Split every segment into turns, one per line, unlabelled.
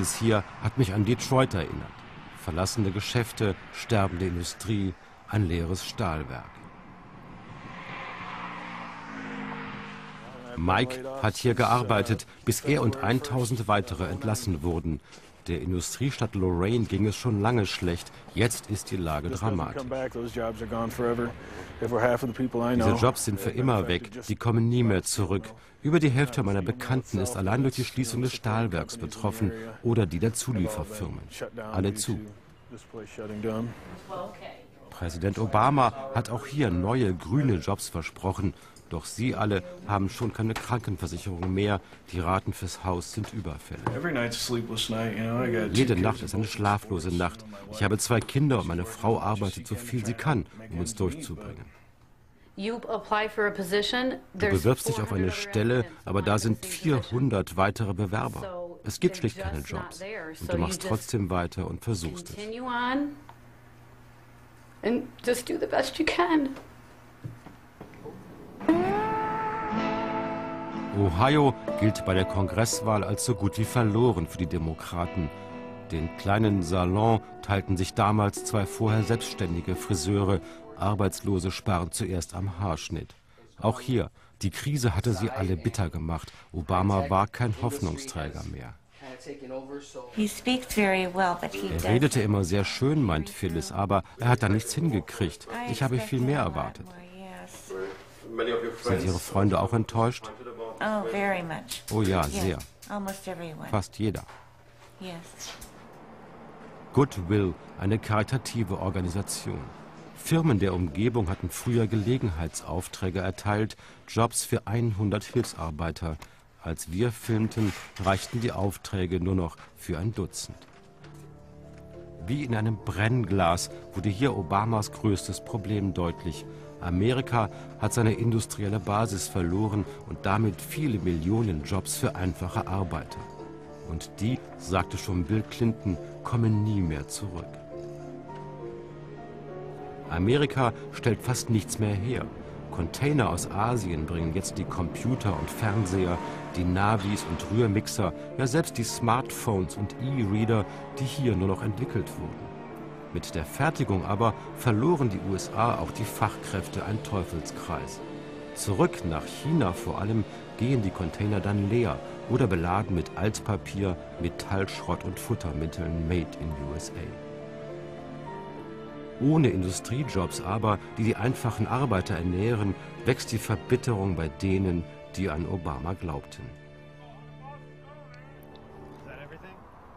Dies hier hat mich an Detroit erinnert. Verlassene Geschäfte, sterbende Industrie, ein leeres Stahlwerk. Mike hat hier gearbeitet, bis er und 1000 weitere entlassen wurden. Der Industriestadt Lorraine ging es schon lange schlecht. Jetzt ist die Lage dramatisch. Diese Jobs sind für immer weg. Die kommen nie mehr zurück. Über die Hälfte meiner Bekannten ist allein durch die Schließung des Stahlwerks betroffen oder die der Zulieferfirmen. Alle zu. Präsident Obama hat auch hier neue grüne Jobs versprochen. Doch sie alle haben schon keine Krankenversicherung mehr. Die Raten fürs Haus sind überfällig. Jede Nacht ist eine schlaflose Nacht. Ich habe zwei Kinder und meine Frau arbeitet so viel sie kann, um uns durchzubringen. Du bewirbst dich auf eine Stelle, aber da sind 400 weitere Bewerber. Es gibt schlicht keine Jobs. Und du machst trotzdem weiter und versuchst es. Ohio gilt bei der Kongresswahl als so gut wie verloren für die Demokraten. Den kleinen Salon teilten sich damals zwei vorher selbstständige Friseure. Arbeitslose sparen zuerst am Haarschnitt. Auch hier, die Krise hatte sie alle bitter gemacht. Obama war kein Hoffnungsträger mehr. Er redete immer sehr schön, meint Phyllis, aber er hat da nichts hingekriegt. Ich habe viel mehr erwartet. Sind Ihre Freunde auch enttäuscht? Oh, very much. Oh ja, yes. sehr. Almost everyone. Fast jeder. Yes. Goodwill, eine karitative Organisation. Firmen der Umgebung hatten früher Gelegenheitsaufträge erteilt, Jobs für 100 Hilfsarbeiter. Als wir filmten, reichten die Aufträge nur noch für ein Dutzend. Wie in einem Brennglas wurde hier Obamas größtes Problem deutlich. Amerika hat seine industrielle Basis verloren und damit viele Millionen Jobs für einfache Arbeiter. Und die, sagte schon Bill Clinton, kommen nie mehr zurück. Amerika stellt fast nichts mehr her. Container aus Asien bringen jetzt die Computer und Fernseher, die Navis und Rührmixer, ja selbst die Smartphones und E-Reader, die hier nur noch entwickelt wurden. Mit der Fertigung aber verloren die USA auch die Fachkräfte ein Teufelskreis. Zurück nach China vor allem gehen die Container dann leer oder beladen mit Altpapier, Metallschrott und Futtermitteln made in USA. Ohne Industriejobs aber, die die einfachen Arbeiter ernähren, wächst die Verbitterung bei denen, die an Obama glaubten.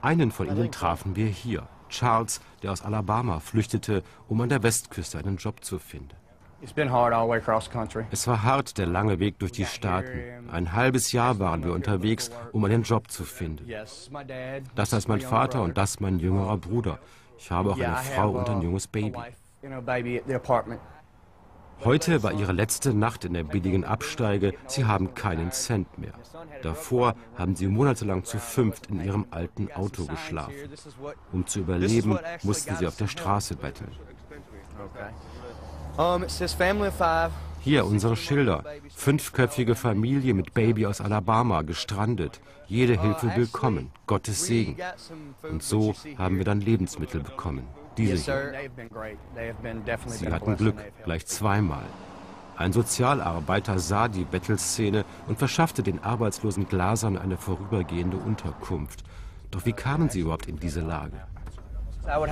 Einen von ihnen trafen wir hier. Charles, der aus Alabama flüchtete, um an der Westküste einen Job zu finden. Es war hart, der lange Weg durch die Staaten. Ein halbes Jahr waren wir unterwegs, um einen Job zu finden. Das ist mein Vater und das mein jüngerer Bruder. Ich habe auch eine Frau und ein junges Baby. Heute war ihre letzte Nacht in der billigen Absteige. Sie haben keinen Cent mehr. Davor haben sie monatelang zu fünft in ihrem alten Auto geschlafen. Um zu überleben, mussten sie auf der Straße betteln. Hier unsere Schilder. Fünfköpfige Familie mit Baby aus Alabama, gestrandet. Jede Hilfe willkommen. Gottes Segen. Und so haben wir dann Lebensmittel bekommen. Diese hier. Sie hatten Glück, gleich zweimal. Ein Sozialarbeiter sah die Bettelszene und verschaffte den arbeitslosen Glasern eine vorübergehende Unterkunft. Doch wie kamen sie überhaupt in diese Lage? Uh,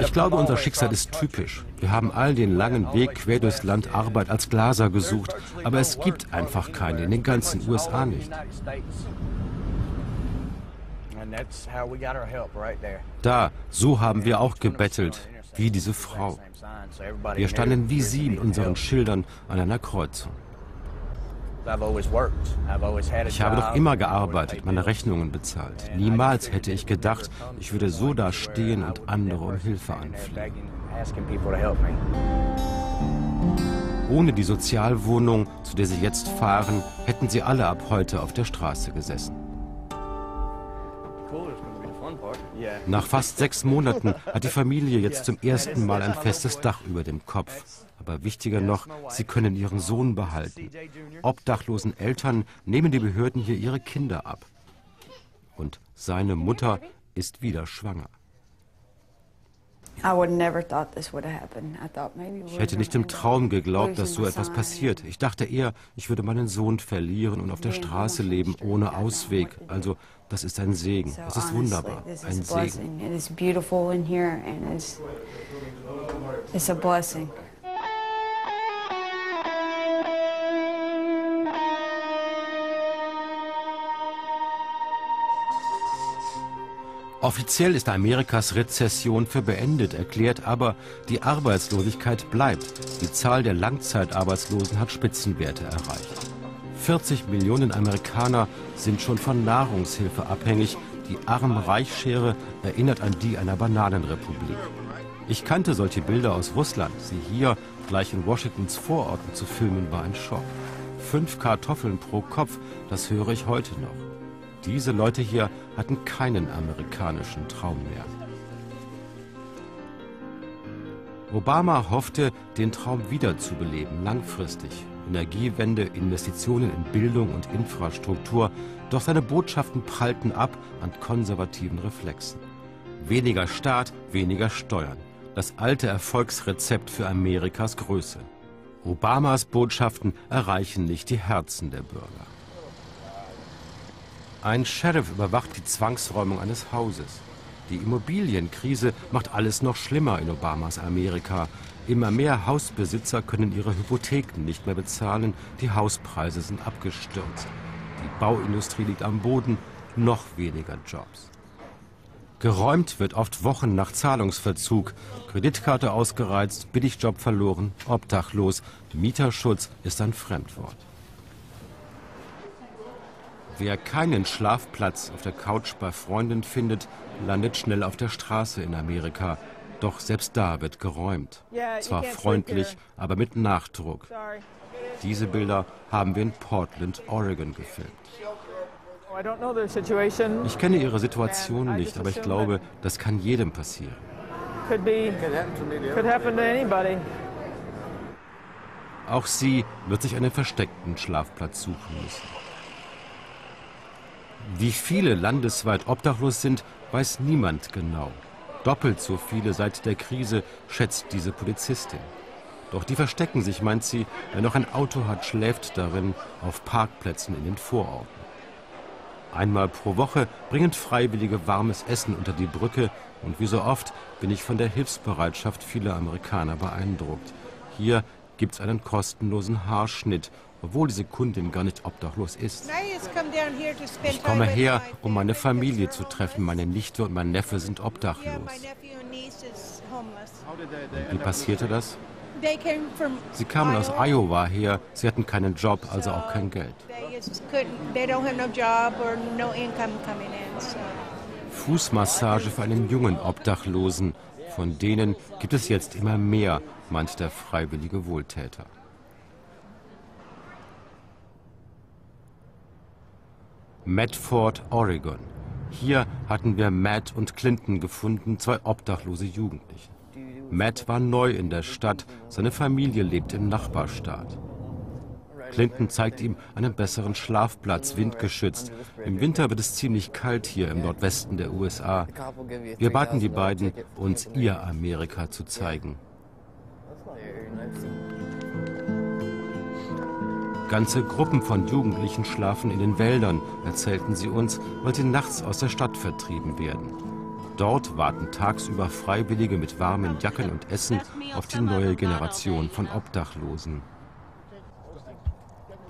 ich glaube, unser Schicksal ist typisch. Wir haben all den langen Weg quer durchs Land Arbeit als Glaser gesucht, aber es gibt einfach keine, in den ganzen USA nicht. Da, so haben wir auch gebettelt, wie diese Frau. Wir standen wie sie in unseren Schildern an einer Kreuzung. Ich habe doch immer gearbeitet, meine Rechnungen bezahlt. Niemals hätte ich gedacht, ich würde so da stehen und andere um Hilfe anflehen. Ohne die Sozialwohnung, zu der sie jetzt fahren, hätten sie alle ab heute auf der Straße gesessen. Nach fast sechs Monaten hat die Familie jetzt zum ersten Mal ein festes Dach über dem Kopf. Aber wichtiger noch, sie können ihren Sohn behalten. Obdachlosen Eltern nehmen die Behörden hier ihre Kinder ab. Und seine Mutter ist wieder schwanger. Ich hätte nicht im Traum geglaubt, dass so etwas passiert. Ich dachte eher, ich würde meinen Sohn verlieren und auf der Straße leben, ohne Ausweg. Also, das ist ein Segen. Es ist wunderbar. Ein Segen. Offiziell ist Amerikas Rezession für beendet erklärt, aber die Arbeitslosigkeit bleibt. Die Zahl der Langzeitarbeitslosen hat Spitzenwerte erreicht. 40 Millionen Amerikaner sind schon von Nahrungshilfe abhängig. Die Arm-Reich-Schere erinnert an die einer Bananenrepublik. Ich kannte solche Bilder aus Russland. Sie hier gleich in Washingtons Vororten zu filmen, war ein Schock. Fünf Kartoffeln pro Kopf, das höre ich heute noch. Diese Leute hier hatten keinen amerikanischen Traum mehr. Obama hoffte, den Traum wiederzubeleben, langfristig. Energiewende, Investitionen in Bildung und Infrastruktur, doch seine Botschaften prallten ab an konservativen Reflexen. Weniger Staat, weniger Steuern. Das alte Erfolgsrezept für Amerikas Größe. Obamas Botschaften erreichen nicht die Herzen der Bürger. Ein Sheriff überwacht die Zwangsräumung eines Hauses. Die Immobilienkrise macht alles noch schlimmer in Obamas Amerika. Immer mehr Hausbesitzer können ihre Hypotheken nicht mehr bezahlen, die Hauspreise sind abgestürzt. Die Bauindustrie liegt am Boden, noch weniger Jobs. Geräumt wird oft Wochen nach Zahlungsverzug. Kreditkarte ausgereizt, Billigjob verloren, obdachlos. Mieterschutz ist ein Fremdwort. Wer keinen Schlafplatz auf der Couch bei Freunden findet, landet schnell auf der Straße in Amerika. Doch selbst da wird geräumt. Zwar freundlich, aber mit Nachdruck. Diese Bilder haben wir in Portland, Oregon gefilmt. Ich kenne ihre Situation nicht, aber ich glaube, das kann jedem passieren. Auch sie wird sich einen versteckten Schlafplatz suchen müssen. Wie viele landesweit obdachlos sind, weiß niemand genau. Doppelt so viele seit der Krise, schätzt diese Polizistin. Doch die verstecken sich, meint sie, wer noch ein Auto hat, schläft darin auf Parkplätzen in den Vororten. Einmal pro Woche bringen Freiwillige warmes Essen unter die Brücke und wie so oft bin ich von der Hilfsbereitschaft vieler Amerikaner beeindruckt. Hier gibt es einen kostenlosen Haarschnitt obwohl diese Kundin gar nicht obdachlos ist. Ich komme her, um meine Familie zu treffen. Meine Nichte und mein Neffe sind obdachlos. Und wie passierte das? Sie kamen aus Iowa her, sie hatten keinen Job, also auch kein Geld. Fußmassage für einen jungen Obdachlosen. Von denen gibt es jetzt immer mehr, meint der freiwillige Wohltäter. Medford, Oregon. Hier hatten wir Matt und Clinton gefunden, zwei obdachlose Jugendliche. Matt war neu in der Stadt, seine Familie lebt im Nachbarstaat. Clinton zeigt ihm einen besseren Schlafplatz, windgeschützt. Im Winter wird es ziemlich kalt hier im Nordwesten der USA. Wir baten die beiden, uns ihr Amerika zu zeigen. Ganze Gruppen von Jugendlichen schlafen in den Wäldern, erzählten sie uns, weil sie nachts aus der Stadt vertrieben werden. Dort warten tagsüber Freiwillige mit warmen Jacken und Essen auf die neue Generation von Obdachlosen.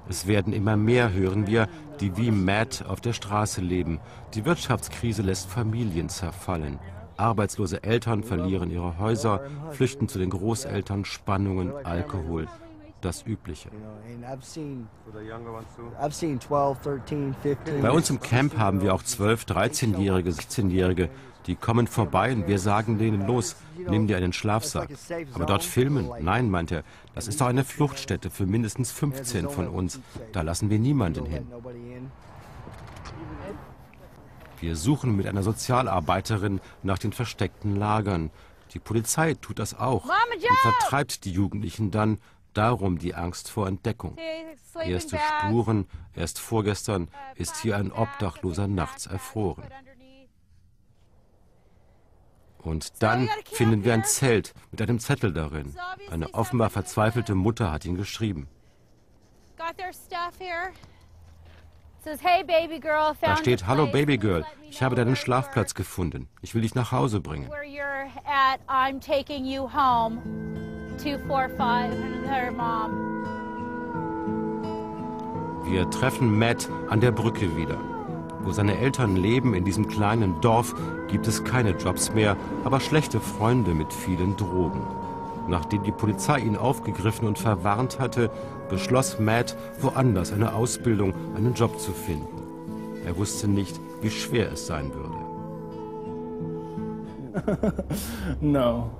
Es werden immer mehr, hören wir, die wie Matt auf der Straße leben. Die Wirtschaftskrise lässt Familien zerfallen. Arbeitslose Eltern verlieren ihre Häuser, flüchten zu den Großeltern, Spannungen, Alkohol das Übliche. Bei uns im Camp haben wir auch 12, 13-Jährige, 16-Jährige, die kommen vorbei und wir sagen denen los, nimm dir einen Schlafsack. Aber dort filmen? Nein, meint er, das ist doch eine Fluchtstätte für mindestens 15 von uns. Da lassen wir niemanden hin. Wir suchen mit einer Sozialarbeiterin nach den versteckten Lagern. Die Polizei tut das auch und vertreibt die Jugendlichen dann, darum die Angst vor Entdeckung. Erste Spuren, erst vorgestern ist hier ein Obdachloser nachts erfroren. Und dann finden wir ein Zelt mit einem Zettel darin. Eine offenbar verzweifelte Mutter hat ihn geschrieben. Da steht, hallo Babygirl, ich habe deinen Schlafplatz gefunden. Ich will dich nach Hause bringen. Wir treffen Matt an der Brücke wieder. Wo seine Eltern leben, in diesem kleinen Dorf, gibt es keine Jobs mehr, aber schlechte Freunde mit vielen Drogen. Nachdem die Polizei ihn aufgegriffen und verwarnt hatte, beschloss Matt, woanders eine Ausbildung, einen Job zu finden. Er wusste nicht, wie schwer es sein würde. no.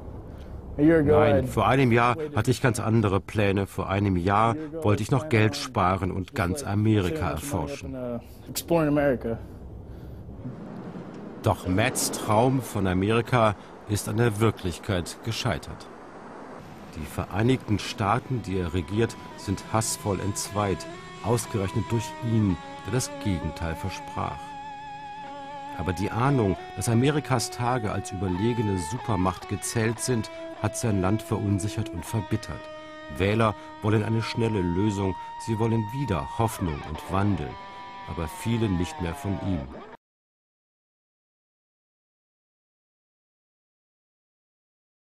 Nein, vor einem Jahr hatte ich ganz andere Pläne. Vor einem Jahr wollte ich noch Geld sparen und ganz Amerika erforschen. Doch Matts Traum von Amerika ist an der Wirklichkeit gescheitert. Die Vereinigten Staaten, die er regiert, sind hassvoll entzweit, ausgerechnet durch ihn, der das Gegenteil versprach. Aber die Ahnung, dass Amerikas Tage als überlegene Supermacht gezählt sind, hat sein Land verunsichert und verbittert. Wähler wollen eine schnelle Lösung, sie wollen wieder Hoffnung und Wandel, aber viele nicht mehr von ihm.